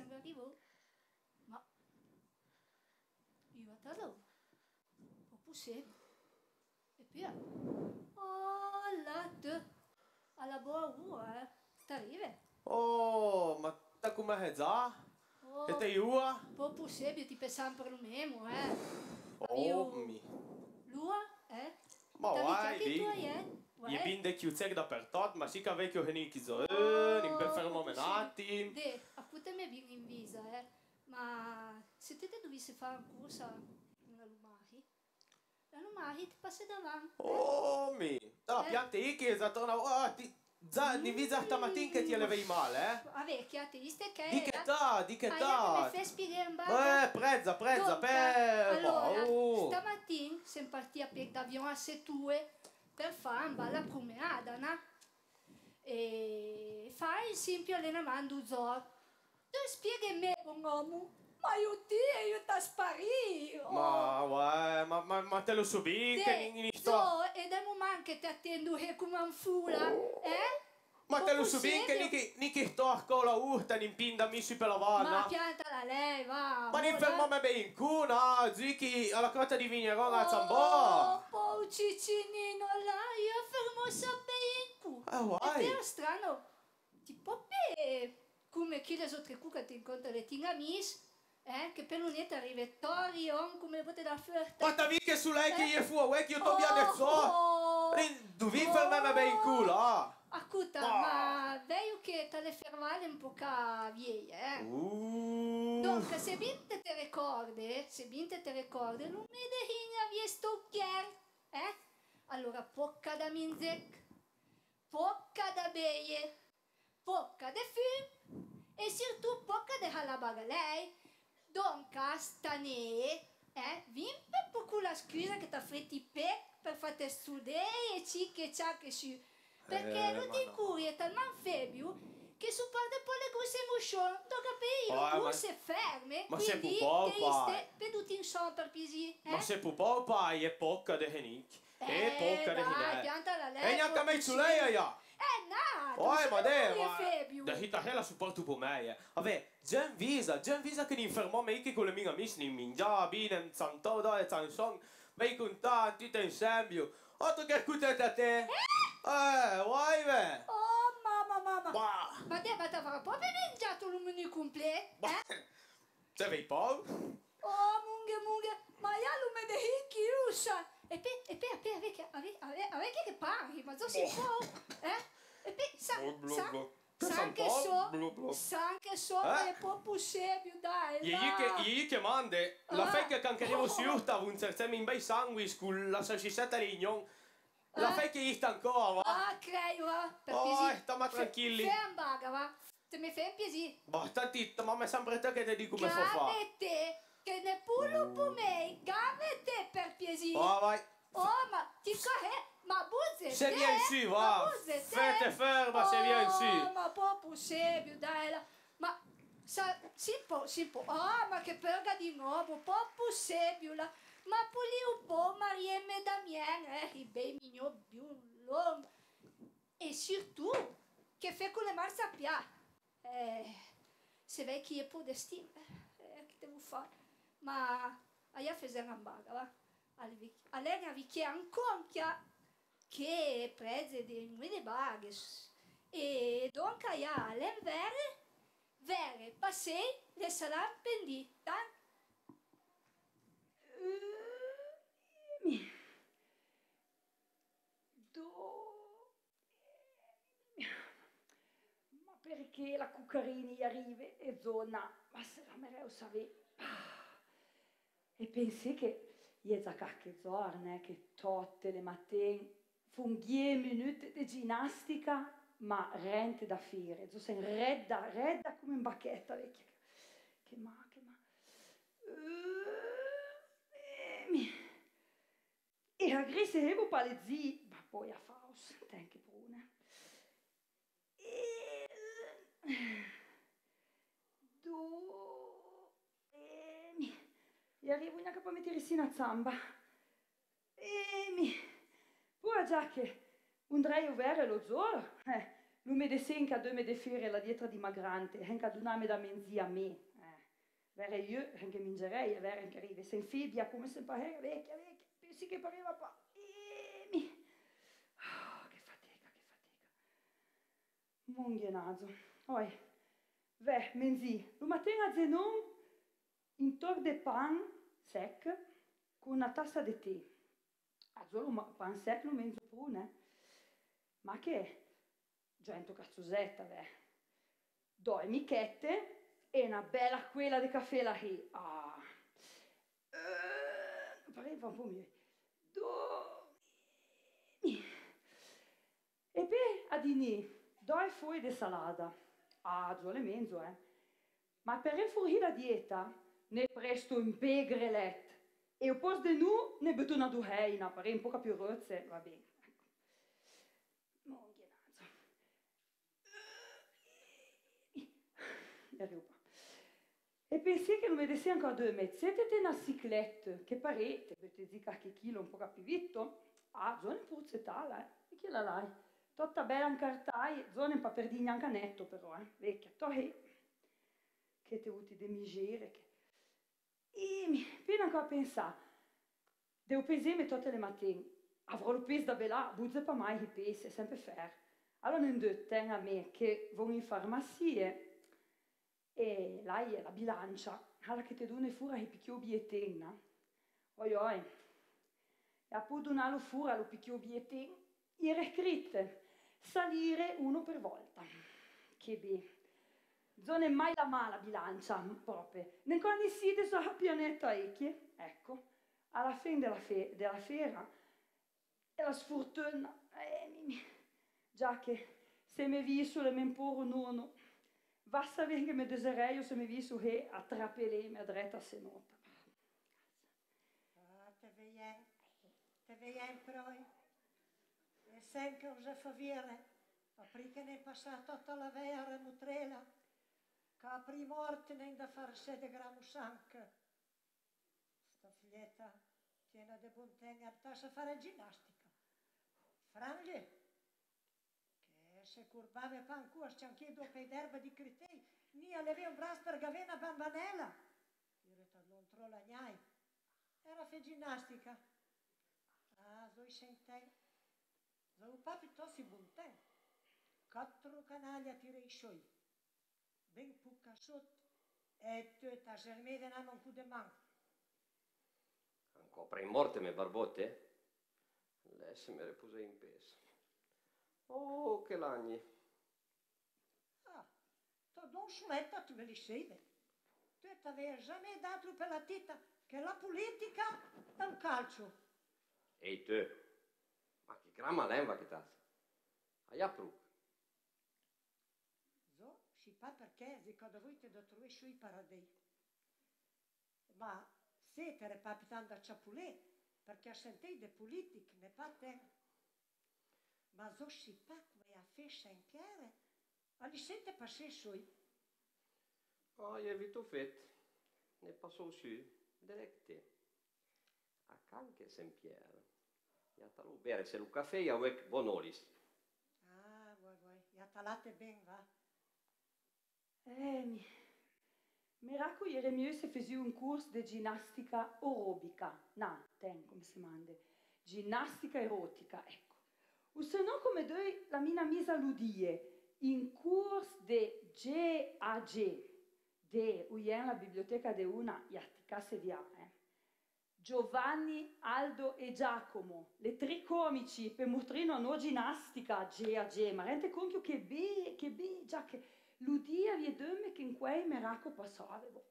arrivo. Ma io te lo po possibile. E poi oh là te alla boa ua eh. T'arrive? Oh, ma ta come è già? Oh, E te io? po possibile ti pensavo per lo memo eh. Oh, Io- mi. Lua eh? Ma vai, vi. eh? Je Uè. bin de chiuzeg dappertot, ma si che vecchio heniki zo, Oh, nin per fermo menati. De, appunto me viene in visa, eh. Ma se te dovessi fare una corsa una Lumahi, la Lumahi ti passa davanti. eh. Oh, mi. Da, Eh. piante iki, esatto, una, oh, ti, za, ni visa stamattin che ti levei male, eh? A vecchia ateista che Di che ta, di che ta. mi fai spiegare un Eh, prezza, prezza, per... Allora, oh. stamattina siamo partiti a piedi d'avion a Setue per fare una bella promenada, no? E fare il semplice allenamento zor. Tu spieghi a me, un uomo, ma io ti, io ti sparì. Ma, uè, ma, ma, ma te lo bene che ni, ni sto... so, e da momento che ti attendo che come un fula, eh? Ma te lo bene che serio. ni che, ni che sto a scuola urta, ni pinda missi per la Ma vanna. piantala lei, va. Ma ora. fermame ben in cuna, zichi, alla cotta di Vigneron a Oh, Zambò. Poi ciccinino là, io fermo sapere in cu. Eh, È vero strano, tipo per come chi le altre cucche ti incontra le tingamis, eh, che per lunetta arriva Torion, come potete da. Ma ti che su lei che Eh. gli fu, uè che io ti abbia so. Oh, Devi fermare ben in culo, ah. Ascolta, Oh. ma vedo che te le fermate un po' vieille, eh. Uh. Dunque, se bien te ricordi, se bien te ricordi, non mi devi avere stocchier, eh? Allora, pocca da minzec, pocca da beie, pocca da fum, e surtout pocca da halabaga lei. Donc, stanè, eh? Vim per poco la scusa che ti affretti pe per fate studere e ci che c'ha che su. Perché Eh, non ti curi è talmente febio che supparte poi le corse muscione, tocca per Ah, le ma- corse ferme, ma se quindi può, che pa. ste veduti in son per pisi, eh? Ma se può pai è pocca de henic. E pocca de Eh, dai, hinè. pianta la E lei. neanche me su lei, ja. Eh, no, Oh, ma de, è ma... Da hita hela supporto per me, eh. Vabbè, Gen Visa, Gen Visa che infermò me che con le mie amici in mingia, bine, zantoda e zanson, bei contanti, te insieme. Altro che scutete a te. Eh, vai, beh. Oh, mamma, mamma. Ma, Ma te va a fare proprio mangiato il menu completo, ma, eh? se vei poi? Oh, munghe, munghe, ma io non me devi chiusa. E poi, e poi, e poi, avete, avete che parli, ma so si può, eh? E poi, sa, Blu, blu, sa, blu. sa un che so, blu, blu. sa che so, Eh? è proprio serio, dai, Gli va. che, gli che mande, la Ah. fecchia che anche devo si urta un certo in bei sanguis con la salsicetta di ignon. La Ah. fecchia gli sta ancora, va. Ah, credo, va, per Oh, stiamo tranquilli. Fai un baga, va, te mi fai un piacere. Basta titto, mamma è sempre te che ti dico come fa fa. Te, che neppure per me, gave te per piacere. Oh, vai. Oh, ma ti cahe, ma buzze Se vieni su, ma va. Fette ferma se vieni su. Oh, ma proprio serio, dai, la- ma sa, si può, si può, ah, ma che perga di nuovo, proprio serio, la, ma puli un po' Mariemme e Damien, eh, i bei mignoni più lunghi, e surtout, che fai con le marsapia, eh, se vedi chi è po' destino, eh, che devo fare, ma, aia fai una baga, va, Allega vi che ancora che prese di nuove baghes. E donc aia l'envers, vere passei le salam pendi. Dan Mi. Do. Perché la Cuccarini arriva e zona? Ma se la mereu sapere. E pensi che io già cacche zorne, che tutte le mattine fun 10 minuti di ginnastica, ma rente da fire. Io sono redda, redda come un bacchetta vecchia. Che ma, che ma. Eh, mi- E la grisse hevo pale zi, ma poi a Faust, denke Brune. E... Do... E... E arrivo neanche a mettere a zamba. E mi... Poi già che un dreio vero lo zoro, eh, lui me de senca due me de la dietro di magrante, henca duname da menzi a me, Vere io che mingerei, vere che arrivi, se in fibbia come se pareva vecchia, vecchia, pensi che pareva qua. E mi... Oh, che fatica, che fatica. Monghenazo. Oi, ve, menzi, lo mattina zenon, in tor de pan sec, con una tassa di tè. Ah, solo un pan sec lo mezzo prune. Ma che? Gento cazzosetta, ve. Due michette e una bella quella di caffè là lì. Ah. Uh, pareva un po' mio. Do... E poi a dini, due foglie di salata. Giù le mezzo, eh. Ma per fuori la dieta, ne presto un pegrelet. E al posto di nu, ne butto una duheina, per un po' più rozze, va bene. E pensai che non mi dessi ancora due mezzette di una ciclette, che parete, avete di qualche chilo un po' più vitto. Ah, zona in puzzetala, eh. E chi la dai? Tutta bella in cartai, zona per dire neanche netto però, eh. Vecchia, tohi. Che ti avuti di misere, che... E mi pieno ancora pensare, devo pesare tutte le mattine. Avrò il peso da bella, buzze per mai i pesi, è sempre fair. Allora non dite a me che vanno in farmacie e lei è la bilancia, alla che ti dune fura i picchio bietenna. Oi oi, e appunto un alo fura lo picchio bieten, era scritte, salire uno per volta. Che be. Zone mai la mala bilancia, proprio. Ne quando siete sulla pianeta Ecchie, ecco, alla fine della, fe della fiera, e la sfortuna, eh, già che se mi vi sulle memporo nono, Va saber che mi desereio se mi visu he a trapele me dreta se nota. Ah, te veien, te veien proi. E che usa favire, apri che ne passa tutta la vera nutrela, che apri morte ne da far sede gramu sanca. Sta figlietta tiene de buntegna a fare ginnastica. Frangli, se curbava pan cuas anche dopo d'erba di critei, ni aveva un bras per gavena bambanella. Io non tro la gnai. Era fe ginnastica. Ah, zoi sentei. Papi tossi bunten. Quattro canaglia tirei scioi. Ben pucca sotto. E tu ta germede na non cu de man. Ancora pre morte me barbotte? Lei se me repuse in peso. Oh, che lagni. Ah, to don šleta tu veli sebe. Tu t'aveva jamais dato per la tita che la politica è un calcio. Ehi tu, ma che grama leva che t'ha? Hai appru? Zo, si pa perché ricordo voi te do trovare sui paradei. Ma se te re papitando a ciapulè, perché a sentei de politic ne pa te. Ma zo si pa come a fe Saint-Pierre, ali sente passé sui. Oh, je vito fet, ne passò su, directe. A canche Saint-Pierre. Ja talu bere se lu caffè wek bonolis. Ah, vuoi, vuoi, ja talate ben, va. Eh, mi... Miraco ieri mieux se fesi un corso di ginnastica aerobica. Na, ten, come si manda. Ginnastica erotica, ecco. O se non come doi la mina misa ludie in curs de GAG de uien la biblioteca de una iarticasse via, eh. Giovanni, Aldo e Giacomo, le tre comici per mostrino no ginnastica GAG, ma rende conto che be, che be, già che l'udia vi döme che in quei meraco passava, boh,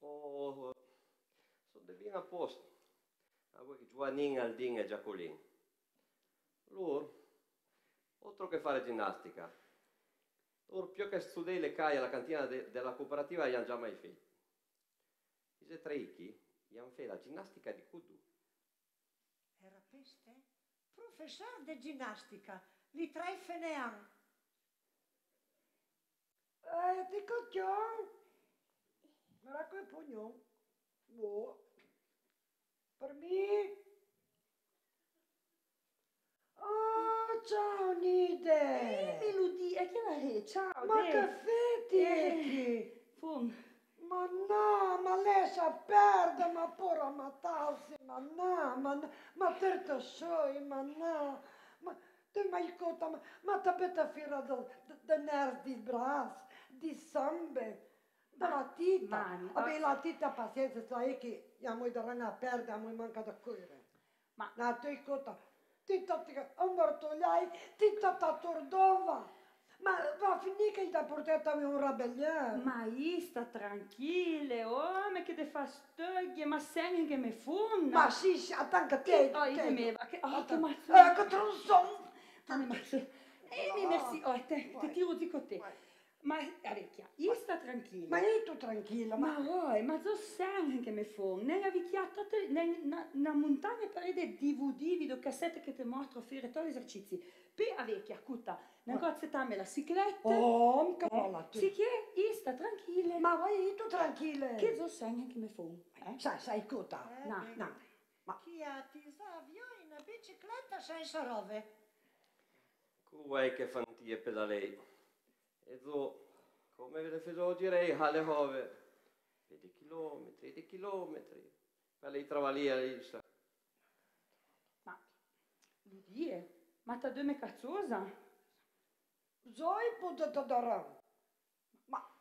Oh, de bine a post. Agora che Giovannin, Aldin e Giacolin. Loro, oltre che fare ginnastica, loro più che studiare le caie alla cantina de, della cooperativa gli hanno già mai fatto. I tre icchi gli hanno fatto la ginnastica di Kudu. Era peste? Professor di ginnastica, li tre fenean. Eh, ti coglion! Ma la quel pugnon? Boh. Per me? Ah, ciao Nide! Melodie, e che la è? Ciao, Ma dai. che feti è chi? Fun. Ma no, ma lei sa perde, ma pure matarsi, ma no, ma no, ma te te soi, ma no, ma tu ma ascolta, ma, ma te peta fira del de nervi di braccio, di sambe, della tita. Vabbè, la tita pazienza, sai che io mi daranno a perdere, mi manca da cuore. Ma- No, tu ascolta, ti ammartogliai, tita ta tordova. Ma va a finire che da portare un rabelliere. Ma io sta tranquille, oh, ma che te fa stoglie, ma sei che mi funna. Ma sì, sì, attacca te. Oh, io te. mi va, che, oh, che mazzo. Eh, che tronzon. Ah, ma sì. Eh, mi merci, oh, te, te tiro di te. Ma, vecchia, io sta tranquilla. Ma io tu tranquilla, Ma ma... oi, ma zo sen che mi fu, nella vicchiata, nella montagna parete DVD, videocassette che ti mostro fare tutti gli esercizi. Poi a vecchia, cuta, non cozzetame la cicletta. Oh, che bella tu. Sì che io sta tranquilla. Ma vai tu tranquilla. che zo sen che mi fu? Eh? Sai, sai, cota. Eh, No, no. Ma- Chi ha tisavio in una bicicletta senza rove? Vuoi che fantie per lei? E zo, come ve le fece girare alle hove? Vedi chilometri, di chilometri. Per lei travalia lì, sa. Ma, Ludie, ma ta due me cazzosa? Zoi potete dare. Ma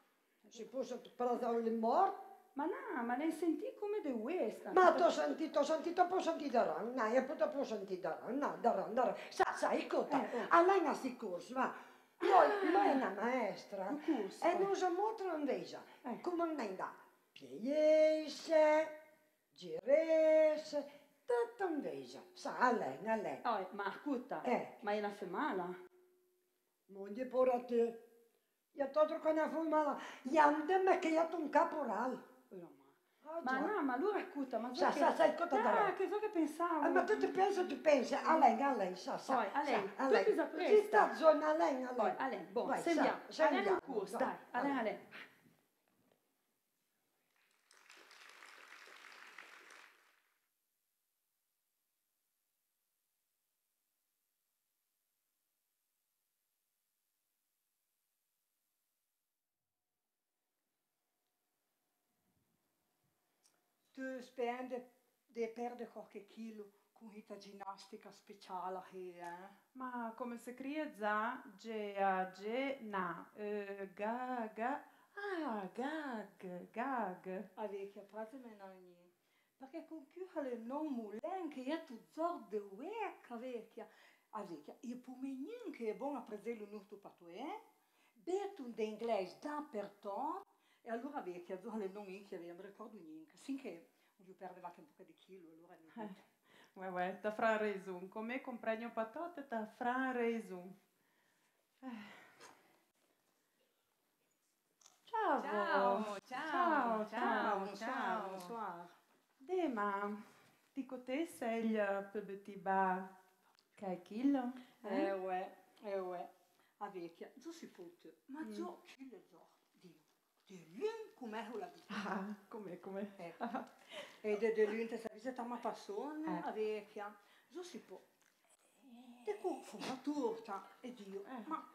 si fosse parlare il morto. Ma no, ma ne senti come de questa? Ma t'ho sentito, ho sentito, poi sentito. No, io poi ho sentito. No, dare, dare. Sa, sai, cota. Eh, eh. A lei non si corso, va. Noi è una maestra. E non si mostra invece. Eh. Come non da. Pieiese, girese, tutto invece. Sa, a lei, a lei. Oh, ma ascolta, Eh. ma è una femala? Moglie pure a te. Io t'ho con una fumata. Iande me che io un caporal. Oh, ma. Ah, Ma no, ma allora ascolta, ma Sa, sa, che... sai cosa Ah, darà? che so che pensavo. Ah, ma tu ti pensi, tu pensi, a lei, a lei, sa, sa. Poi, a lei, sa, a tu lei. cosa Ci presta? sta zona, a lei, a Poi, lei. a lei, boh, Vai, sentiamo, sa, a lei un corso, dai, a lei, a lei. Spende di perdere qualche chilo con questa ginnastica speciale qui, eh? Ma come si crea za, ge, a, ge, na, eh, ga, ga, ah, gag, gag. A vecchia parte me non niente. Perché con le non mulen che io tu zor de wecca vecchia. A vecchia, io pumenin che è buono a prendere un urto per tu, eh? Betun de inglese dappertutto. E allora vecchia, zor le non in che non ricordo niente. Sinché io perdeva anche un po' di chilo, allora niente. Uè, uè, ta fra resun, come compregno patote, ta fra resun. Ciao, Ciao, ciao, ciao, bonsoir, ciao. bonsoir. De, ma, dico te sei il petit ba, che chilo? Eh ouais, eh ouais. A vecchia, zo si putte, ma zo chile zo. De ho la vita. Ah, come, come? Ecco. E de de lun te sa visita ma passone, Eh. vecchia, zo si può. Te con fu una torta, e Dio, Eh. ma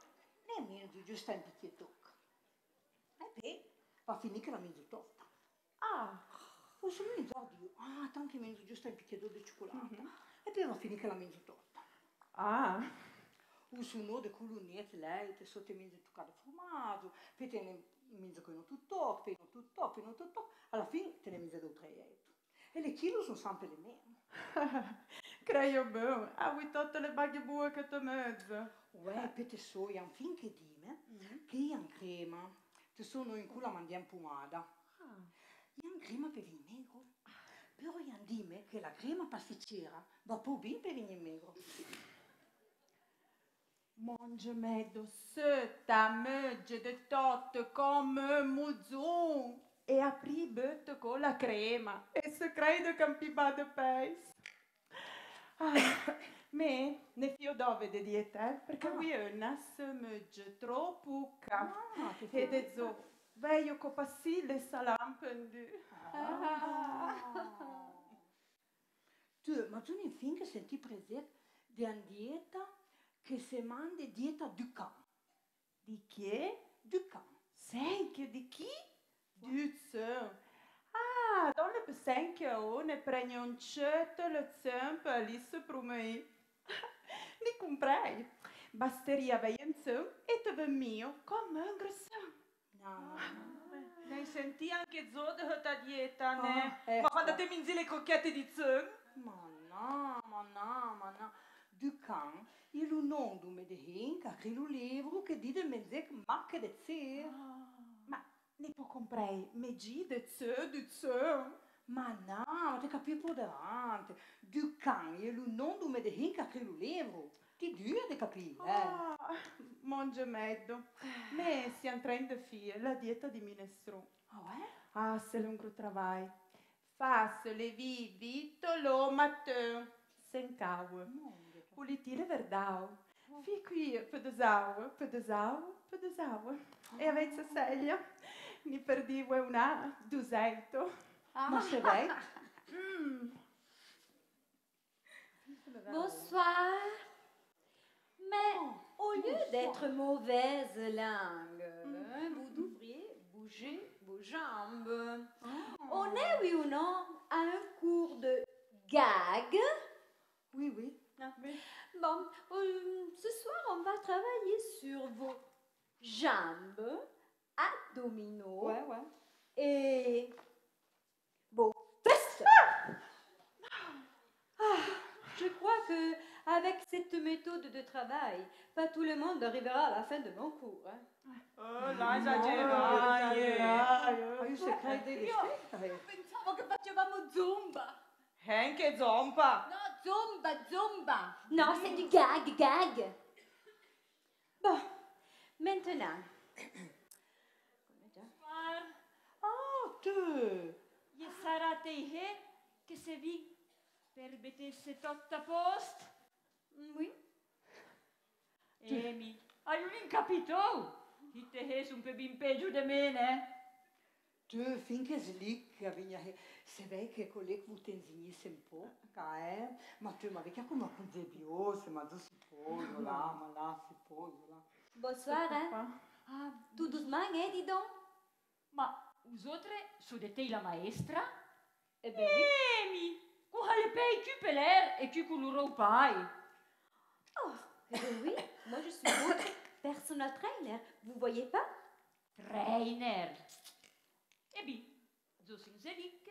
nemmeno di giusto un picchio tocca. E beh, va a finire che la mezzo torta. Ah, O se mi zo Dio, ah, tanto mezzo giusto un picchio di cioccolato. E poi va a finire che la mezzo torta. ah, O suonò de colunette, lei, te sotto mezzo toccato formaggio, poi te ne con tutto, non tutto, non tutto, alla fine te ne mezzo due tre euro. E le chilo sono sempre le mie. creio bene, ah, vuoi tutte le baghe bue che te mezzo? Uè, poi te so, io fin che dime, che io crema, te sono in culo a mandiare pomada. Ah, Io crema per il megro. Però io dime che la crema pasticcera va più bene per il megro. Mange medo söta mögge de totte come muzun e apri bötte con la crema e se crede che mi va de peis. Ah, me ne fio dove de diete, eh? perché Ah. qui è una mögge troppo ca. Ah, E de zo, veio co passile salam pendu. Tu, ma tu non fin che senti presente di una dieta che si manda dieta du can. Di chi? Du can. Senchio di chi? Du zön. Ah, dans le pesenchio one pregne un cetto le zempe alice prumei. Ni comprei. Basteria vei un zön e te ve mio come un grosson. No. Ne senti anche zo de questa dieta, Oh, ne? ecco. Ma quando ti minzi le crocchette di zön? Ma no, ma no, ma no. Du can, il non du me de hink, a crilu livro che di de menzec macche de zer. Ma ne può comprei meggi de zö, du zön. Ma no, ma te capi po davanti. Du can, il non du me de hink, a crilu livro. Ti due de capi, eh. Ah, mangia meddo. Me si train de fie la dieta di minestrone. Oh, eh? Ah, c'est un gros travail. Fasse le vie vite le matin. Sen caue. Pulitire verdau. Fi qui per de sau, per de sau, per de sau. E avete seglia. Ni perdivo una duzetto. Ma se vai? Mm. Bonsoir. Mais au lieu d'être mauvaise langue, hein, vous devriez bouger vos jambes. On est, oui ou non, à un cours de gag? Oui, oui. Bon, euh, ce soir, on va travailler sur vos jambes, abdominaux Ouais, ouais. et vos fesses. Ah, je crois que avec cette méthode de travail, pas tout le monde arrivera à la fin de mon cours. hein. Oh, zumba. Henke zompa. No, zumba, zumba. Non, c'est du gag, gag. Bon, maintenant. Ah, tu. Je sarà te che se vi per betesse totta post. Oui. Emi, hai un incapito? Ti te hes un pe bin peggio de me, ne? Tu, finché slicca, vigna he. Se vei che colleg vu tenzinisse un po', eh? Ma tu, ma vecchia come con zebiose, ma tu si può, là, ma là si può, là. Bonsoir, hein. Ah, Tout doucement, hein, dis donc. ma usotre so de te la maestra? Eh ben oui. Emi, cu hale pei tu peler e tu cu luro pai. Oh, eh ben oui. Moi, je suis votre personal trainer. Vous voyez pas Trainer. Ebi, zo sin zelikke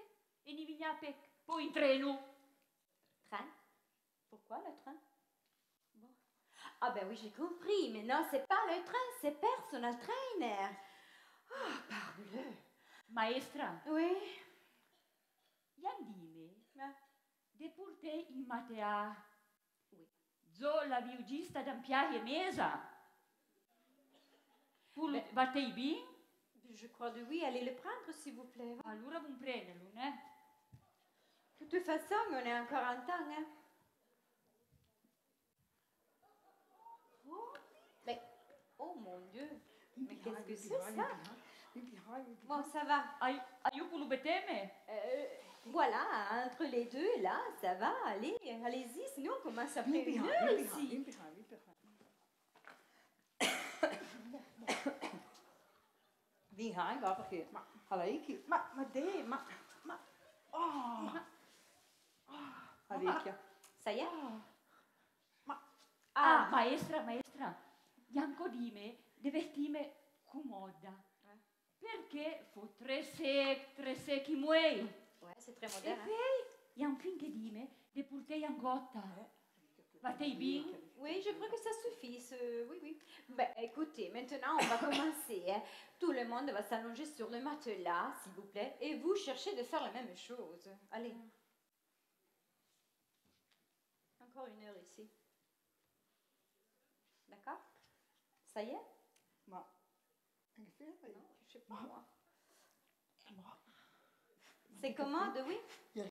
e ni vigna pec. Poi treno. Train? Pourquoi le train? Bon. Ah ben oui, j'ai compris. Mais non, c'est pas le train, c'est personal trainer. Ah, parbleu. Maestra, Oui? Dime, Ah. pur te in matea. Oui. Zo la viugista d'ampiaie mesa. Pul Beh. batei bin? Je crois de oui. Allez le prendre, s'il vous plaît. Allora vun prenderlo, ne? De toute façon, on est encore en temps, hein. Oh, mais, oh mon Dieu. Mais qu'est-ce que c'est ça? Bon, ça va. Io pulu beteme? Euh, voilà, entre les deux, là, ça va. Allez, allez-y, sinon on commence heure vieni ici? Behind, vieni behind, vieni behind. Behind, va perché? Ma, allora, chi? Ma, ma de, ma, ma, oh, y est Ah, maestra, maestra, Janko dime de vestime comoda. Perché fu tre sec, tre secchi muei. Ouais, c'est très E moderne. hein. poi, Jan finché dime de purtei angotta. Batei bin? Oui, je crois que ça suffit. ce- Oui, oui. Ben, écoutez, maintenant, on va commencer. hein. Tout le monde va s'allonger sur le matelas, s'il vous plaît, et vous cherchez de faire la même chose. Allez. Encore une heure ici. D'accord? Ça y est? Ma, Non, je sais pas moi. C'est commode, oui? Dire?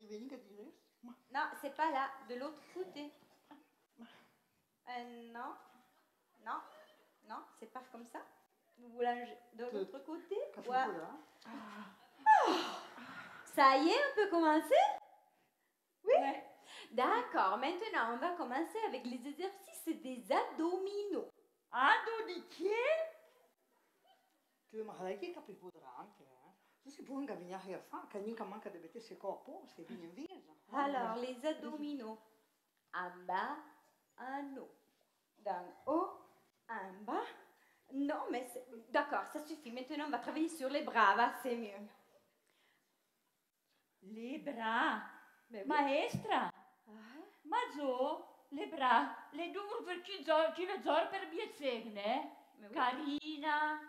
Ma, Non, c'est pas là, de l'autre côté. Euh, non, non, non, c'est pas comme ça. Vous voulez de l'autre côté Ouais. là. Ça y est, on peut commencer Oui D'accord, maintenant on va commencer avec les exercices des abdominaux. Ado di chi? Tu ma lei che capi potrà anche? Tu si può ingavignare a fa, che mica manca di mettere se corpo, se viene in visa. Alors, les abdominaux. En bas, en haut. En bas. Non, mais d'accord, ça suffit. Maintenant, on va travailler sur les bras, va, c'est mieux. Le bra. Ben oui. Maestra, Ah, ma zo, le bra, le chi zor, chi le zor per biezegne? mais oui. Carina,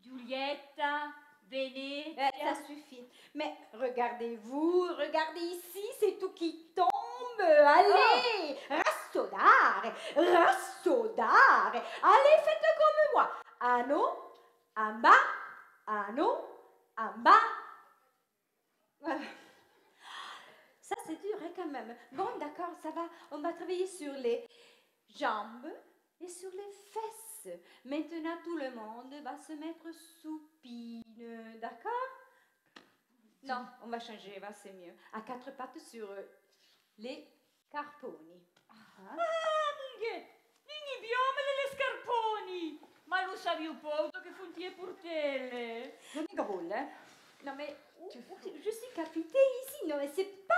Giulietta, Venezia. Eh, ça suffit. Mais regardez-vous, regardez ici, c'est tout qui tombe. Allez, rassodare, rassodare. Allez, faites comme moi. En haut, en bas, en haut, en bas. Ça, c'est dur hein, quand même. Bon, d'accord, ça va. On va travailler sur les jambes et sur les fesses. Maintenant, tout le monde va se mettre soupine, d'accord? Non, on va changer, va, c'est mieux. À quatre pattes sur les carponi. Anche, nini biomele le scarponi? Ma lo savi un po' che funtie portelle. Non mica volle, eh? Non, mais je suis capitée ici. Non, mais c'est pas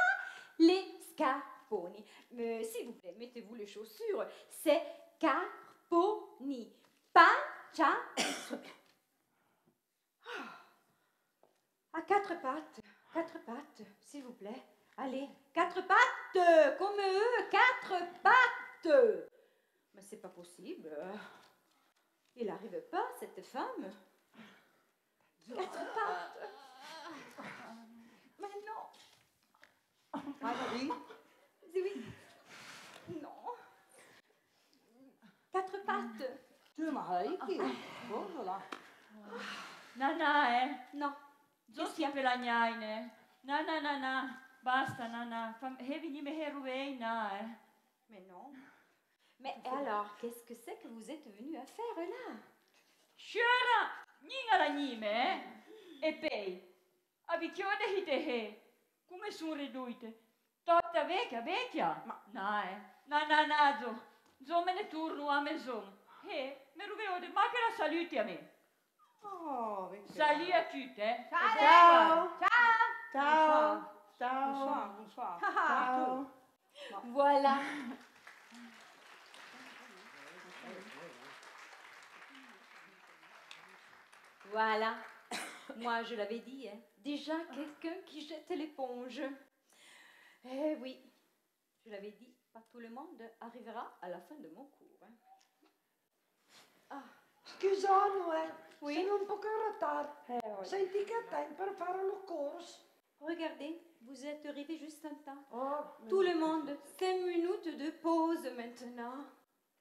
les scarponi. Mais S'il vous plaît, mettez-vous les chaussures. C'est carponi. Pas cha. À quatre pattes. Quatre pattes, s'il vous plaît. Allez, quatre pattes, comme eux, quatre pattes. Mais c'est pas possible. Il n'arrive pas, cette femme. Quatre pattes. Mais non. Ah, oui. Oui. Non. Quatre pattes. Tu ma lei che? Cosa Nana, eh. No. Zo si per la Basta, nana. Fam, hevi ni me heruei, na, eh. Mais non. Mais alors, qu'est-ce que c'est que vous êtes venu à faire là Shura, ninga la nime, eh. E pei. Abichione hite he. Come sono riduite? Totta vecchia, vecchia. Ma, na, eh. Na na na, zo. Me ne turno a maison. He, me ruveode, ma che la saluti a me. Oh. Sali a tutte, eh. Ciao. Ciao Ciao. Bonsoir, Ciao. bonsoir. Ciao. Voilà. Voilà. Moi, je l'avais dit, hein. Déjà quelqu'un qui jette l'éponge. Eh oui, je l'avais dit, pas tout le monde arrivera à la fin de mon cours. hein. Scusano, eh. Oui. Sono un poco in ritardo. Eh, oui. Senti che tempo per fare lo corso. Regardez, vous êtes arrivés juste en temps. Oh, Tout le monde, 5 minutes de pause maintenant.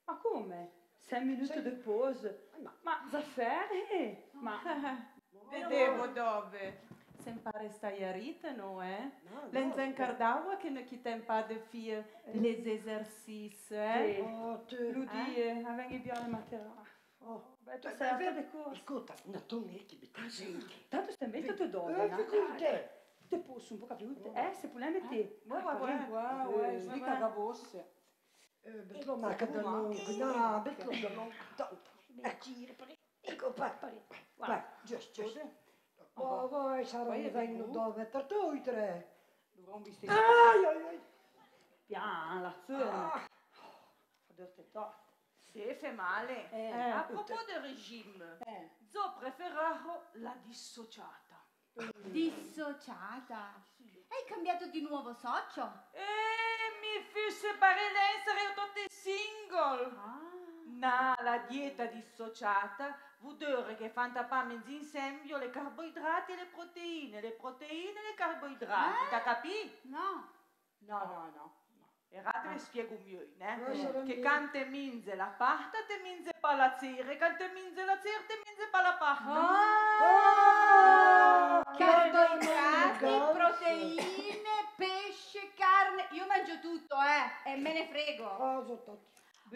Ma come? Sei minuti di pause? Ma Zaffere? Ma Vedevo dove? Sempre stai a rite, no, eh? no, Lenzen cardawa che ne chitem pas de fie les exercices, eh? Oh, tu. Ludi, eh, avenghi bien le materiale. Oh, Beh, tu sei a fare le cose. Ascolta, una tonnetta di presenti. Tanto stai mettendo dove? Eh, no? Un po' capire? Eh, se puoi ouais, ouais, ouais, je dis qu'à Davos. Eh, betlo manca da lungo. No, betlo da lungo. Tanto. Ecco, vai, vai, giusto, giusto. Oh, voi saranno vengono dove? Tartuitre. Dovrò un vestito. Ai, ai, ai. Pian, la zona. Ah, Faderte tot. Si, fait male. Eh, a eh, propos del regime, Eh. zo preferavo la dissociata. Dissociata. Hai cambiato di nuovo socio? E mi fu separare l'essere tutte single. Na, la dieta dissociata vuol dire che fanno tappare insieme le carboidrati e le proteine, le proteine e le carboidrati, t'ha capito? No. No, no, no. E rate le spiego meglio, Eh, eh? Che cante minze la parta, te minze pa la cante minze la zere, te minze pa la parta. Oh, Carboidrati, proteine, pesce, carne. Io mangio tutto, eh, e me ne frego. Oh.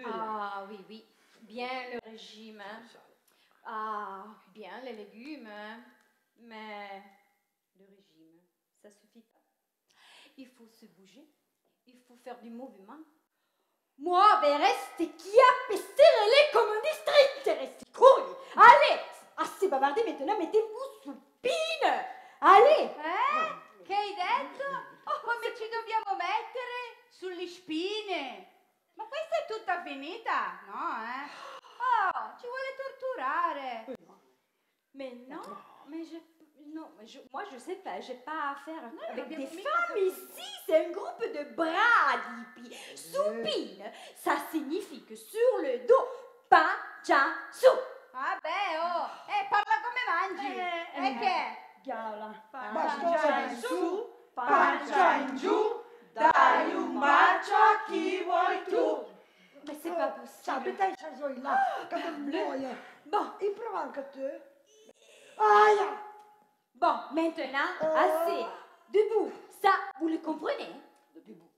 Ah oui, oui. Bien le régime. hein. Ah, bien les légumes. hein. Mais le régime, ça suffit pas. Il faut se bouger il faut faire du mouvement. Moi, ben restez qui a les comme un district, restez couilles. Allez, assez bavardé maintenant, mettez-vous pin. Allez. Eh? Che hai detto? Oh, come ci dobbiamo mettere? Sulle spine. Ma questa è tutta finita? No, eh? Oh, ci vuole torturare. Mais non, mais je... Non, mais je- moi je sais pas, j'ai pas affaire avec des abbiamo mica femmes ici, c'est un groupe de bras d'hippies. Soupine, ça signifie que sur le dos, pas, tiens, sous. Vabbè, oh, eh, parla mangi. E che? Ghiala. Pancia in su, pancia in giù, dai un bacio a chi vuoi tu. Mais c'est pas possible. Ciao, putain, ça joue là, comme une moye. Bon, Il prend que tu. Aïe! bon, maintenant, assez. Debout, ça, vous le comprenez? Debout,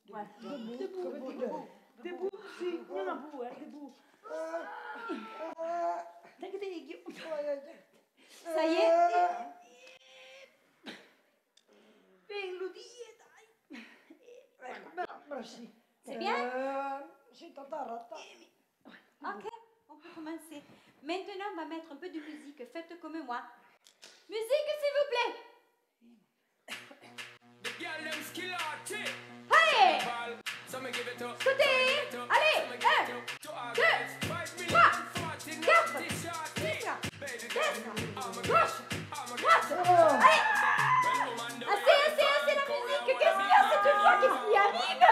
debout, debout. Debout, sì, non a bu, eh, debout. Dai che devi. Ça y est Bello die, dai. Ecco, però, però sì. C'est bien Euh, Sì, tata rata. Ok, on peut commencer. Maintenant, on va mettre un peu de musique. Faites comme moi. Musique, s'il vous plaît. Allez. Côté Allez. Un, deux, trois, quatre, six, gauche, droite. Allez. Assez, assez, assez la musique. Qu'est-ce qu'il y a cette fois Qu'est-ce qui arrive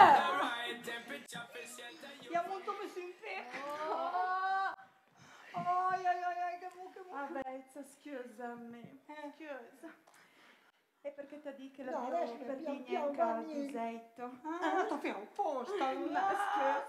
Avezza, scusami. Scusa. E perché ti dico che la No, devo adesso per pian dire piano, a vieni. Giusetto? Ah, t'ho fatto apposta. No, scusa.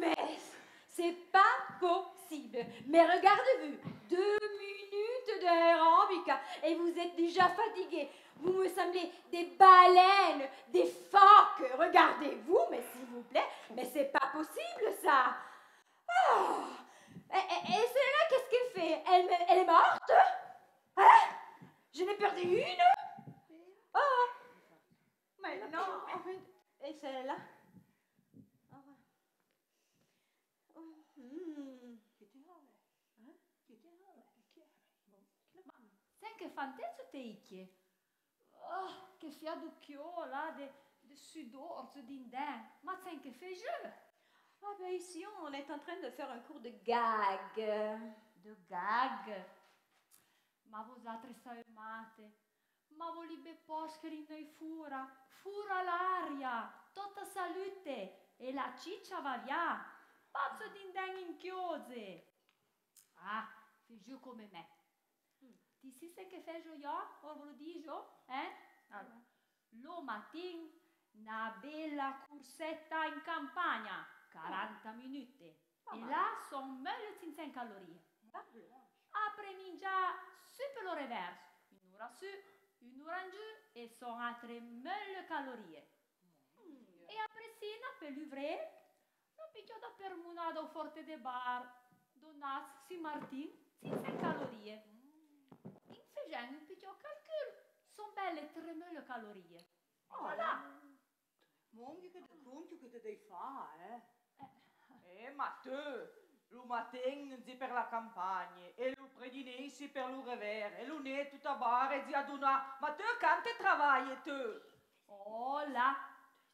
Mais c'est pas possible. Mais regardez-vous, deux minutes d'aérobic et vous êtes déjà fatigué. Vous me semblez des baleines, des phoques. Regardez-vous, mais s'il vous plaît, mais c'est pas possible ça. Ah. Et, et- et celle-là, qu'est-ce qu'elle fait elle, me- elle est morte Hein Je n'ai perdu une Oh Mais non Et celle-là Hmm. Sen che fantezo te icchie? Oh, che fiado chiola, de, de sudor, de dindin. Ma sen che fais je? Ah ben ici, on est en train de faire un cours de gag. De gag. Ma vosaltre saemate. Ma volibe poscheri noi fura. Fura l'aria. Tutta salute. E la ciccia va via. Pazzo dindin in chiose. Ah, fais je come me. Ti si sen che fais io? O ve lo dico? Eh? Allora. Lo matin, una bella cursetta in campagna. 40 minuti. E là sono meglio 500 calorie. Après già su per lo reverso. Un'ora su, un'ora in giù e sono altre meglio calorie. E a presina per l'uvre, picchio da permunado forte de bar, donas si martin, 500 calorie. In facendo un piccolo calcolo, sono belle 3 meglio calorie. Voilà. Mongi che ti conti che ti devi fare, eh? Eh, ma tu, lo matin zi per la campagna, e lo predinesi per lo revere, e lo ne tutta bare zi aduna, ma tu quante travagli tu? Oh là,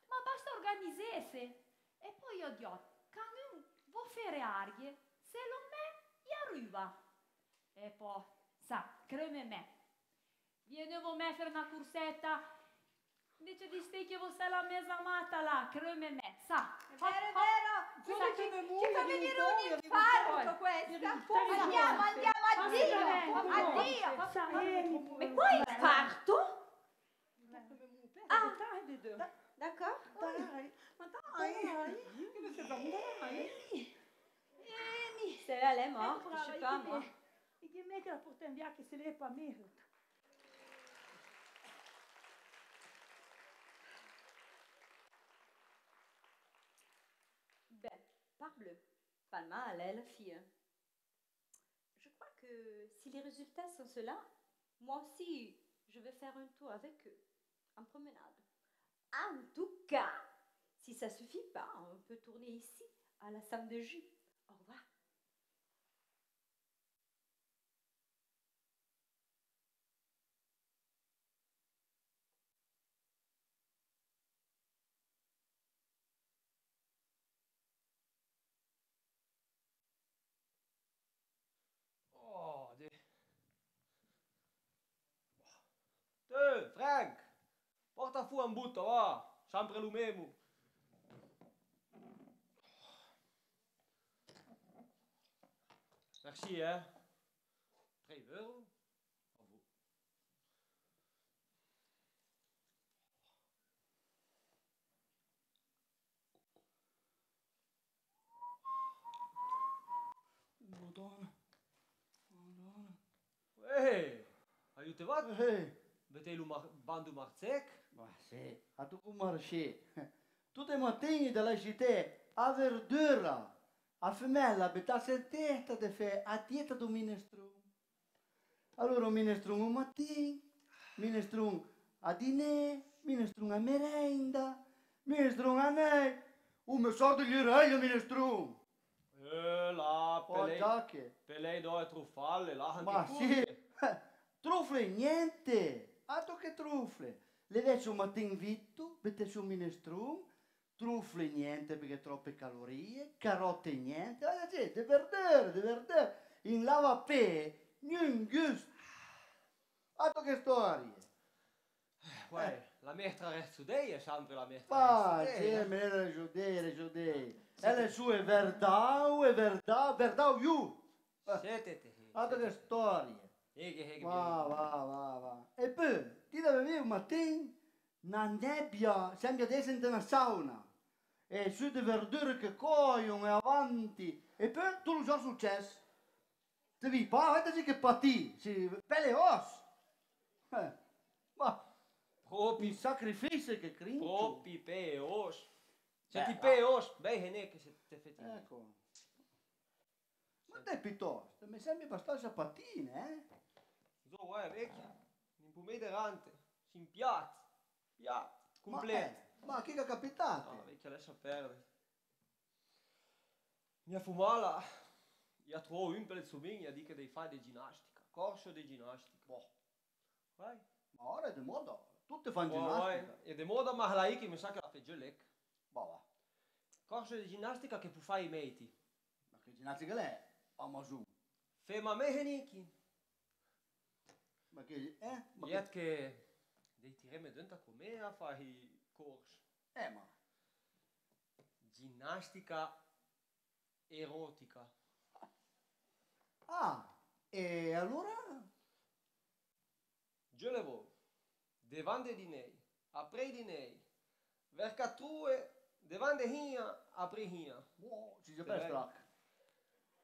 ma basta organizzarsi. E poi io dico, quando vuoi fare arie, se lo me, gli arriva. E poi, sa, creme me. Viene vo me fare una cursetta, invece di ste che vostè la mesa amata là, creme me, sa. È vero, è vero. Come Ci- te ne ci muovi, fa di venire muovi, un di infarto muovi. questa. Di Andiamo, andiamo, addio. Assolutamente. Addio. Mais quoi, infarto Ah, dai, di due. D'accord Dai, ma dai, che mi stai dando? Dai. Celle-là, elle est morte, je sais pas moi. E che me che la portiamo via che se lei pa merita. La fille. hein. Je crois que si les résultats sont ceux-là, moi aussi, je vais faire un tour avec eux, en promenade. En tout cas, Si ça suffit pas, on peut tourner ici, à la salle de jus. Au revoir. Porta fu un butto, va! Sempre lo mesmo. Merci, hè. 3 euro? Bravo. Madonna. Madonna. Hey, aiuto wat? Hey. Betelu mar bandu marzec? Ma sì, a tu come marci. Tutte le mattine dalla città, a verdura, a femella, betta sentetta de fe, a dieta do minestrun. Allora minestrun un mattino, minestrun a dinè, minestrun a merenda, minestrun a ne, un me sordo gli regno minestrun. Eh, la, già lei, che. per lei do è truffalle, là, anche Ma tu. sì, trufle niente, altro che trufle. Le un mattino vitto, mette su un minestrone, trufle niente perché troppe calorie, carote niente, ah, sì, de verdere, de verdere. In lava pe, non gusto. Altro che storie. Guai, la mestra Rezzudei è sempre la mestra Ma Rezzudei, sì, eh. me le giudei, le giudei. E le sue verdau, e verdau, verdau io. Siete te. Altro che storie. Va, va, va, va. E poi, ti deve avere un mattino una nebbia, sembra di essere in una sauna. E su di verdure che coiono e avanti. E poi tu lo già successo. Ti vi pa, vedete che pati, si pelle e os. Eh, ma Propi, i sacrifici che crincio. propi peos. Se Eh, ti va. peos, beh, ne che se te feti. Ecco. Ma te piuttosto, mi sembri abbastanza patine, eh? Zo, guai, vecchia. In pomederante. Sin piat. Piat. Ma, Completo. eh, ma che è capitato? No, vecchia, lascia perdere. Mia fumala, io trovo un per il suo io dico che devi fare di ginnastica. Corso di ginnastica. Boh. Vai. Ma ora è di moda, tutte fanno Boh, ginnastica. vai. E de moda, ma la che mi sa che la peggio lec. Boh, va. Corso di ginnastica che può fare i meiti. Ma che ginnastica è? Amazon. Fema me heniki. Ma che, eh? Ma Jet che, che dei tireme dentro come a fare i corso. eh, ma, Ginnastica erotica. ah, e allora? Je le vo. Devant di nei, apre di nei. Vercatrue, devant de hia, apre hia. Boh, ci si Te per vai. strac.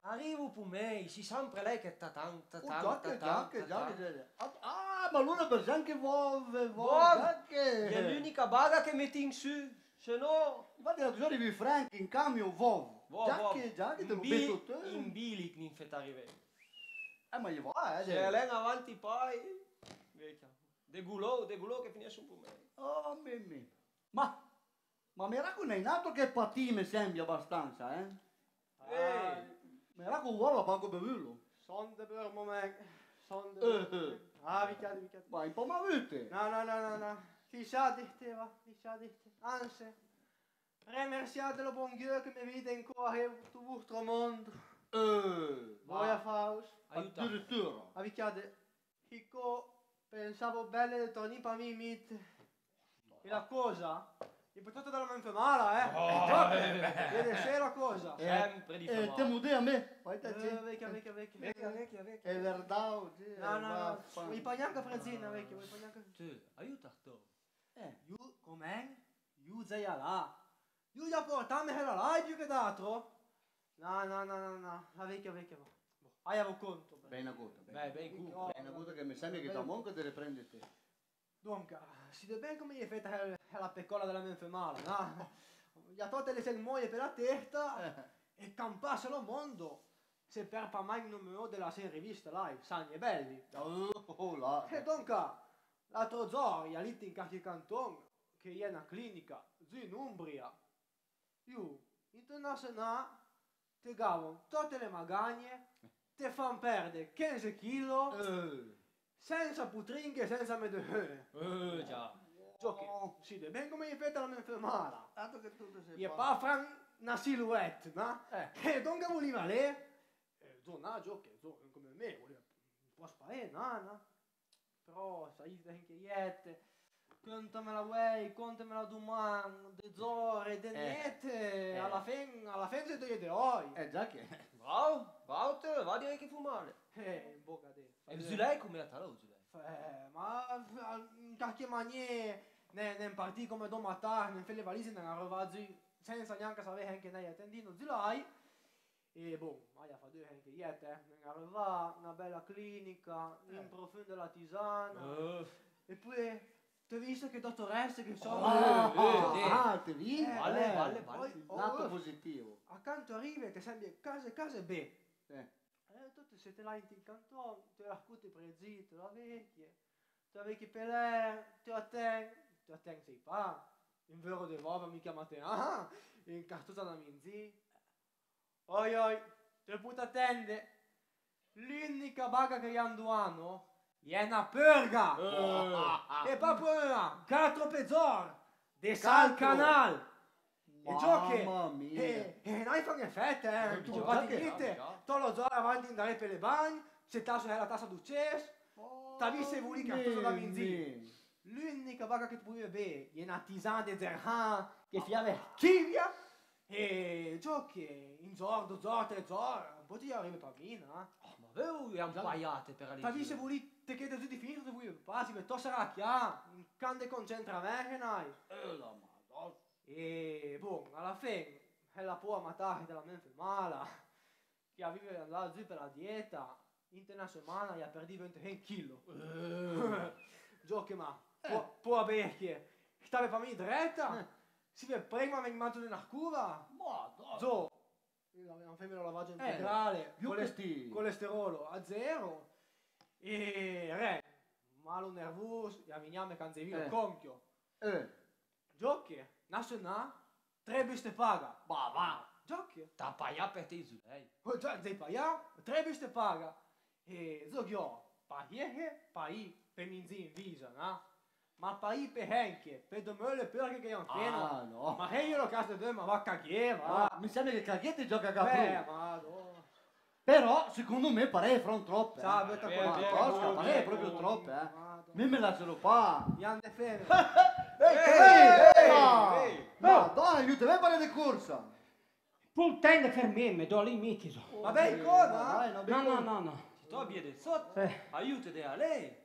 Arrivo per me, si sempre lei che tatan, Oh, tatan, già che, già tatan, che, già tatan. che. Ah, Ah, ma allora per anche già che. È l'unica baga che metti in su, se no... Infatti l'altro giorno vi Frank in cambio Vov. Vo, Già vo, che, già che te lo metto te. In bilic non fate arrivare. Eh, ma gli va, eh. Se lei avanti poi... Vecchia. De gulò, de gulò che finisce un po' me. Oh, mimmi. Ma, ma Miracolo non è nato che patì mi sembra abbastanza, eh? Ehi, Miracolo vuole pago bevuto. Sonde per moment. Sonde. Eh, eh. Ah, vi chiedi, vi chiedi. Ma un po' ma avete? No, no, no, no, no. Lascia dichte, va. Lascia dichte. Anzi. Remerciate lo buon Dio che mi vede ancora e tu vostro mondo. Eh, Voi a faus. aiuta. addirittura. Ah, vi pensavo belle di tornare per me mit. E la cosa? Il potato della menfemala, eh? Vede, se la cosa. Sempre di Eh, te mudi a me. Vai te, Eh, vecchia, vecchia, vecchia. Vecchia, vecchia, vecchia. È verdad, sì. No, no, no. Vuoi pa neanche frezzina, vecchio, vuoi pa neanche... Tu, aiuta to. Eh, Ju, com'è? Ju zai là. Ju già portami hela là più che d'altro? No, no, no, no, no. La vecchia, vecchia. va. Hai avevo conto. beh. bene acuto. Beh, ben cu. Oh, Bene acuto che mi sembra che da monco te ne prendi te. Dunque, si deve bene come gli fai la, la peccola della menfemala, no? Gli ha tolte le sermoie per la testa e campasse lo mondo. Se per pa mai il numero della serie rivista live, sani e belli. Oh, oh, là. E dunque, l'altro giorno, lì in qualche canton, che è una clinica, in Umbria, Io, internazionale, ti gavano tutte le magagne, ti fanno perdere 15 kg, senza putringhe, senza medehöne. Eh, già. Giochi, sì, è ben come fai la infermara. Tanto che tu sei E pa fran una silhouette, no? E donde voleva lì? E zona giochi, zona come me, voleva un po' sparare, no, no? Però sai anche iette. Contamela way, contamela domani, de zore, de niente, Eh. alla fine, alla fine si deve oi. Eh già che... Bravo, bravo te, va a dire che fu male. Eh, in bocca te. E Zulei come la tala Zulei? Eh, ma in qualche maniera ne, ne partì come Don Matar, ne fece le valise, ne giù senza neanche sapere anche lei attendino zilai. E boh, mai a fare due anche ieri, eh. ne arrivava una bella clinica, in profondo la tisana. Eh. E ti hai visto che dottoressa che so. Ah, Eh, ah, ti vi? eh, Vale, eh, vale, poi- vale. oh, Dato eh, positivo. Accanto arriva e ti sembra case, case B. Eh. Eh, tutti siete là in il cantone, ti racconti prezito, la vecchia, ti vecchia pelè, ti atteng, ti atteng sei pa, in vero de vova mi chiamate ah, in cartusa da minzi. Oi oi, te puta attende, l'unica baga che io hanno è una perga, e proprio una, quattro pezzor, de sal canal. E giochi, Mamma mia. e, e non fanno effetto, eh, tu già vai che- di te, già. tu lo zora avanti andare per le bagne, se tasso è la tassa d'uccesso, t'ha visto e vuoi cartuso da minzi. L'unica vaga che tu puoi bere è una tisana di zerhan che fiava chivia e giochi in zor, due zor, tre zor, un po' ti arriva per mina. È un paiate per T'ha visto e vuoi te chiede giù di finito, se vuoi passi, per tossere chià, in cande concentra me, nai. Eh, la madonna. E boh, alla fine è la può matare della mente mala. Che aveva andato giù per la dieta in una settimana e ha perduto 20 kg. Giochi ma può, può perché stava per me dritta si vede prima mi mangiato una curva Madonna. zo non fammi un lavaggio Eh, integrale più coles- questi- colesterolo a zero e re malo nervoso e avveniamo canze via Eh. conchio Eh. Giochi, nazionale, tre buste paga. Ma va. Giochi. Ta per te Zulei. Oh, già, zai paia, tre buste paga. E zoghio, paiehe, pai, per minzi in visa, no? Pai per henke, per domöle perché che è un Ah, no. Ma che io lo caso di ma va caglieva. Ah, mi sembra che Caghetti gioca a Eh, Capru. madonna. Però, secondo me, pare fra un troppo. Eh. Sa, betta beh, con beh, Tosca, beh, pare beh, proprio troppo, eh. Mi me la ce lo fa. Ian de fene. Ehi, Madonna, aiuto, vai a fare di corsa. Puttane per me, mi do limiti. so. Vabbè, Eh, cosa? dai, non No, no, no, no. Tu abbia del sotto, Eh, aiuto te a lei.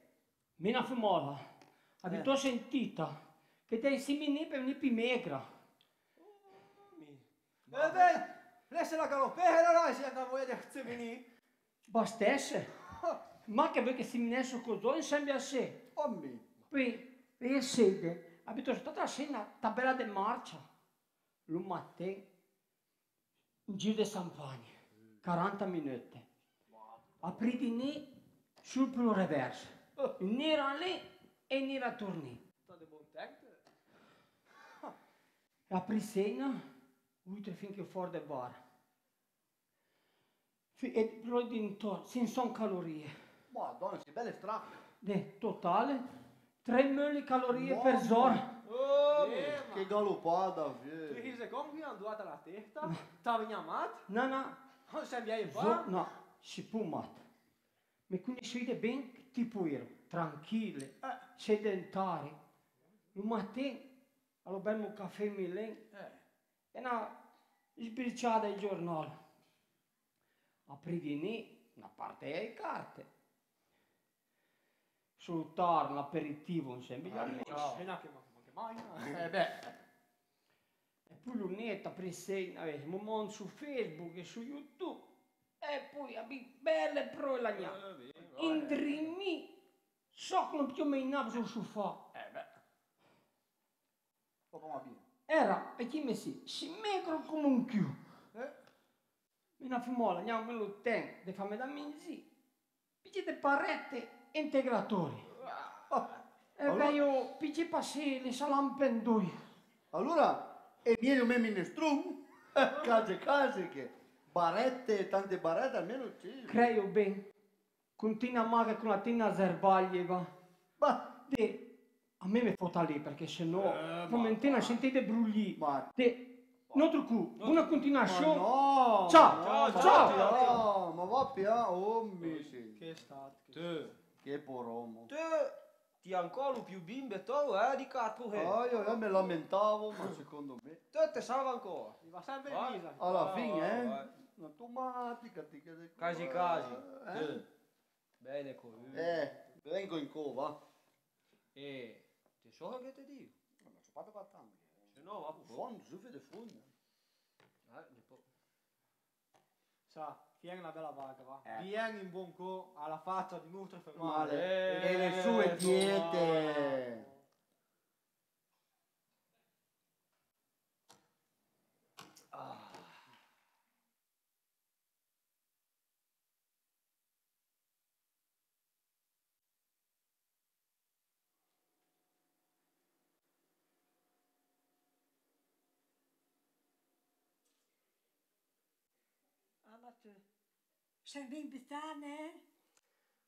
mi na fumola. Abito sentita che te insieme per un pimegra. Eh beh, laisse la galoppera, là, si andava vedere se venì. Bastesse. Ma che vuoi che si minesso così insieme a sé? Ommi. Poi, per sede, abito stata a cena, tabella di marcia. Lo mattino, in giro di Sampagna, 40 minuti. Apri di lì, sul pro reverso. Nera lì e nera torni. Sta di buon tempo. Apri cena, uite finché fuori del bar. Fi- E però dintorno, senza sono calorie. Madonna, sei belle stracche. De totale, 3.000 calorie Wow. per giorno. Oh, Che galopada, Tu via. dici come qui andata alla testa? Stava chiamato? No, no, Non sembra aí zo, qua? no, si può mata. Mi conoscete bene che tipo tranquille, sedentari. Un mattino, allo bello caffè Milen, e una sbriciata ai giornali. Apri di lì, una parte ai carte. Salutare l'aperitivo insieme agli amici. E non che manca mai. no? Eh beh, E poi lunetta presente, eh, mi mando su Facebook e su YouTube. E poi abbi belle pro la mia. In so che non più mai nato sul sofà. eh beh. Poco ma bene. Era, e chi mi si, si megro come un chiù. Eh? Mi una fumola, andiamo in l'hotel, de fame da minzi. Picci parette integratori. E Allora- beh, io picci passi le salampendui. Allora, E viene un me minestrone. Case, case che. Barette, tante barette almeno ci. Creio ben. Continua a mare con la tina Zerbaglieva. Ma, de, a me mi fotta lì perché se no, Eh, momentina sentite brugli. Ma, de, nostro cu, buona continuazione. no! Ciao, ma ciao. via, Ma va via, oh misi. Che è stato? Tu, Che poromo. tu, ti ancora più bimbe tu, eh, di quattro eh. Ah, io, io mi lamentavo, ma secondo me. Tu te salva ancora. Mi va sempre in. Alla Ah, fine, eh? vai. Automatica, ti chiede. Casi casi. Eh? Bene così. Eh, vengo in cova. E ti so che ti dico. Ma so fatto battaglia. Se no va per Fondo, su vede fondo. Eh, ne può- Sa, vieni una bella vaga, va. Eh. Vieni in buon co alla faccia di Nutri Male. Fermale. E le sue diete. Ah. Ah, ma tu, sei ben bitane?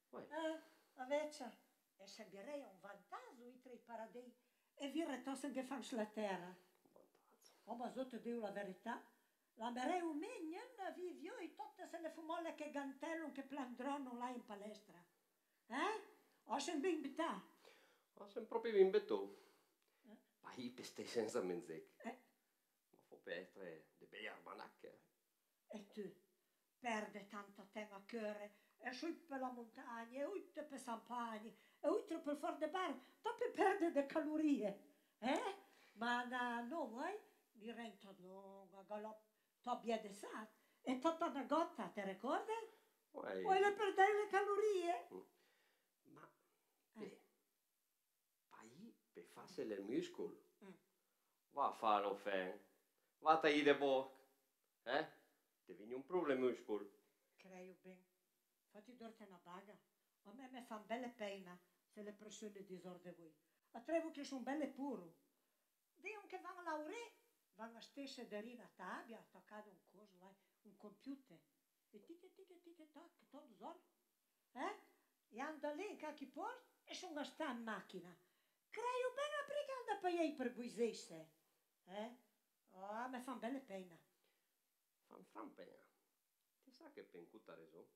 Uè. Eh, invece, e sembrerei un vantaggio i tre paradisi e vi retossen che fanno sulla terra. Oh, ma so ti dico la verità, la merei un mignon vivio e tutte se ne fumolle che gantellon che plandrono là in palestra. Eh? O sei ben bità? Ma sem proprio tu. Ma io peste senza menzec. Eh. Ma fu petre de bei armanacche. E tu, perde tanto tempo a cuore, e su per la montagna, e uite per Sampagni, e uite per far de bar, dopo perde le calorie, eh? Ma no, vuoi? Mi rento lunga, galop, to biede sat, e tutta una gotta, ti ricordi? Vuoi le perdere le calorie? Ma, beh, ma io per farsi il muscolo. Mm. Va a fare un fan. Va a de boc. Eh? Devi un problema muscolo. Creio bene. Fatti dorte una baga. A me mi fa belle pena se le persone disorde voi. A trevo che sono belle puro. Dicono che vanno a laurare, vanno a stesse derina a tabia, attaccare un coso, là, un computer. E tic tic tic tac, tutto giorno. Eh? E anda lì cacchi posto e sono a sta in macchina. Creio bene perché anda per lei per buisesse. Eh? Oh, mi fa belle pena. Fan fran pena. Ti sa che pencuta reso?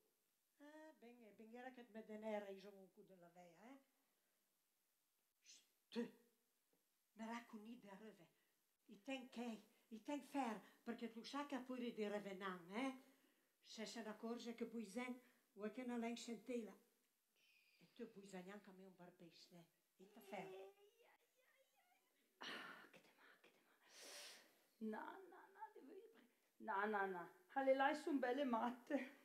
Ah, bene, bene era che me denera i un cu della veia, eh? St, me raccogni da reve. I ten che, i ten fer, perché tu sa che pure di revenan, eh? Se se ne accorge che buisen, vuoi che non l'hai sentita? E tu buisen anche a me un barbesse, eh? E te fer. No, no, no, devo ir. No, no, no. Alle là sono belle matte.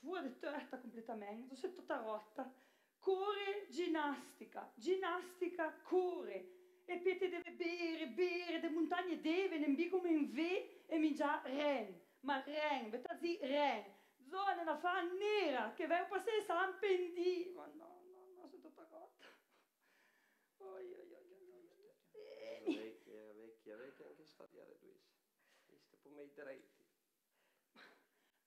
Fuori torta completamente, sono tutta rotta. Corre, ginnastica, ginnastica, corre. E ti deve bere, bere, le montagne deve, bi come in V e mi già ren. Ma ren, betta zi ren. Zona la fa nera, che vai a passare San Pendì. Ma no, sono tutta rotta. Oi, oi, oi, oi, oi. Vecchia, vecchia, vecchia, anche sfadiare due. Mi diretti.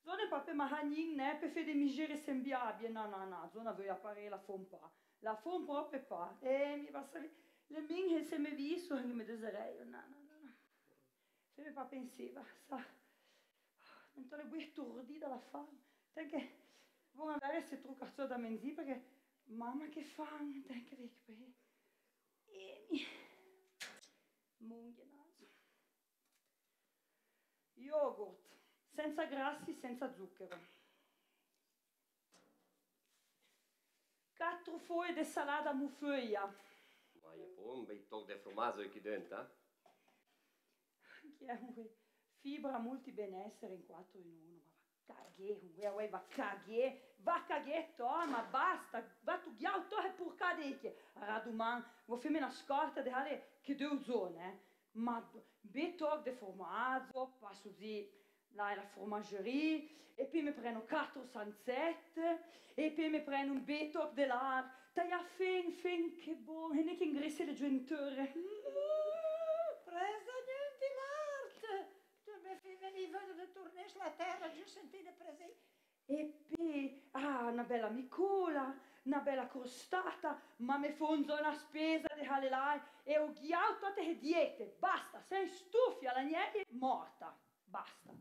Zona proprio mahagnin, ne, per fare misere sembiabie. No, no, no, zona voglio apparire la fon pa. La fon proprio pa. E mi va a le minghe se mi visto, che mi deserei. No, no, no. Se mi fa pensiva, sa. Non te le vuoi tordi dalla fame. Perché vuoi andare se tu cazzo da menzi, perché mamma che fame, tenke vecchio E mi... Munghe naso. Yogurt. Senza grassi, senza zucchero. Quattro foglie di salata mufeuia. Ma io poi un bel tocco di formaggio qui dentro, Chiamui fibra multibenessere in quattro in uno. Ma va caghe, uè, va caghe, va caghetto, ah, ma basta, va tu ghiau to e pur cadecchie. Raduman, vuoi farmi una scorta di che due zone, eh? Ma betok de formaggio, passo di là è la fromagerie, e poi mi prendo quattro sanzette, e poi mi prendo un betok de là, taglia fin, fin, che buono, e ne che ingresse le giunture. Presa niente là, me fi veniva de tornare sulla terra, giù sentire presente. E poi, ah, una bella micola, una bella crostata, ma mi fonzo una spesa di halelai e ho ghiato tutte le diete, basta, sei stufi alla niente, morta, basta.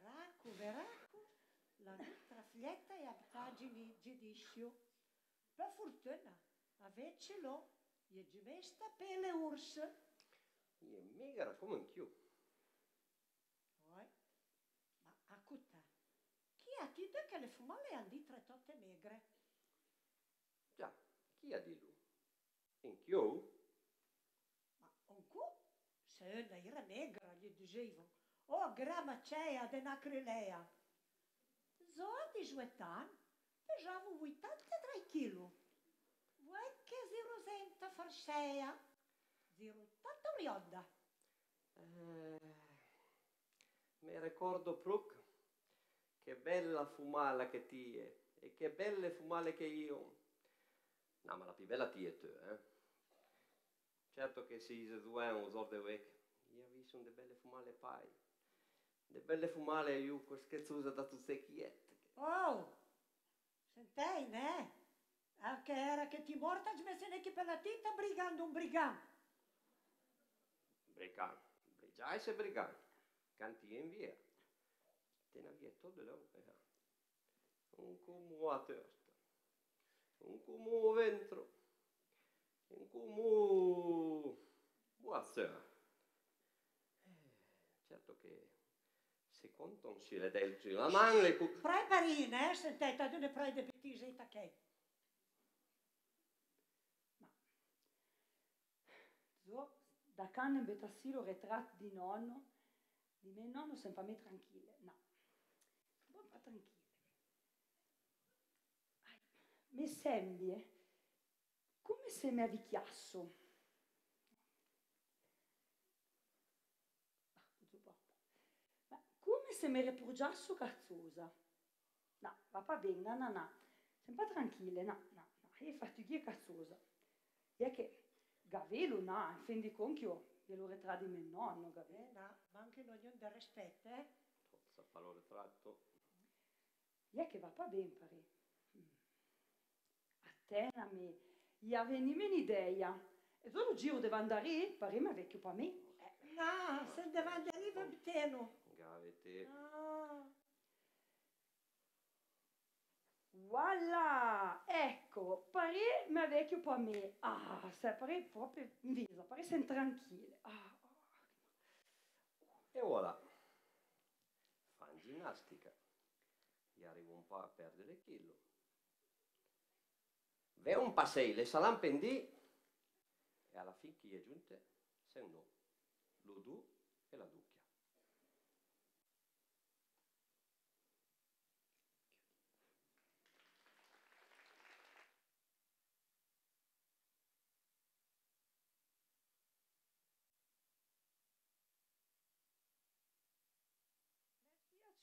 Veraco, veraco, la nostra figlietta è a pagini giudizio. Per fortuna, avecelo, e gimesta per le urse. Io mica era come anch'io. Poi, ma accuta, chi ha detto che le fumale hanno di tre totte negre? Già, chi ha di lui? Anch'io? Ma un cu, se una era negra, gli dicevo, oh, grama c'è ad enacrilea. Zo di juetan, pesavo 83 kg. Vuoi che zero senta farseia? Zero tanta rionda. Eh, mi ricordo proprio che bella fumala che ti è e che belle fumale che io. No, ma la più bella ti è tu, eh? Certo che si due un usor de wec. Io ho visto de belle fumale pai. De belle fumale io quel scherzosa da tutte secchiette. Oh, sentei, ne? Anche era che ti morta, ci messe neanche per la tinta brigando un brigando. Brigan. Brigiai se brigan. Canti in via. Te na via todo lo. Ja. Un como a testa. Un como ventro. Un como buona sera. Certo che se conton si le delci la man le cu... Prai parine, eh, sentei, tu ne prai de bettisetta che. So, da canne betassilo ritratto di nonno, di me nonno sempre me tranquille, no, po' tranquille. Mi sembra come se mi avvicchiasso. Ah. Ma come se mi riprogiasso cazzosa. No, va pas bene, no, no, no. Sempre tranquille, no, no, no. E fatiglie cazzosa. E è che Gavelo, no, in fin di conchio, glielo ritratti mio nonno, Gavelo. Eh, no, ma anche non gli del rispetto, eh? Forza fa lo E è che va pas bene, pare. Mm. A te, a me, gli avvenime un'idea. E solo giro deve andare, pare ma vecchio per me. Eh, no, se deve andare va bene. Gavete. No. Voilà, ecco, pare ma vecchio per me. Ah, se pare proprio in viso, pare sei tranquille. Ah, E voilà. Fan ginnastica. Gli arrivo un po' a perdere chilo. Ve un passei, le salam pendì e alla fin chi è giunte se no. L'udu e la ducchia.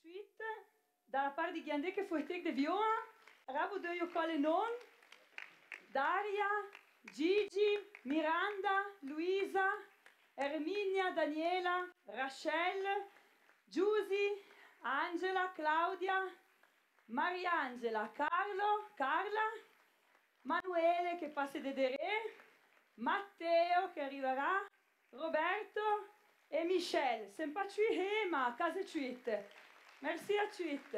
Suite, dalla parte di Ghiandè che fu de Vioa, Rabo de Iocole Non, Daria, Gigi, Miranda, Luisa, Erminia, Daniela, Rachel, Giusy, Angela, Claudia, Mariangela, Carlo, Carla, Manuele che passa de Deré, Matteo che arriverà, Roberto e Michel. Sempre a Ema, case Ciuite. Merci à Ciuite.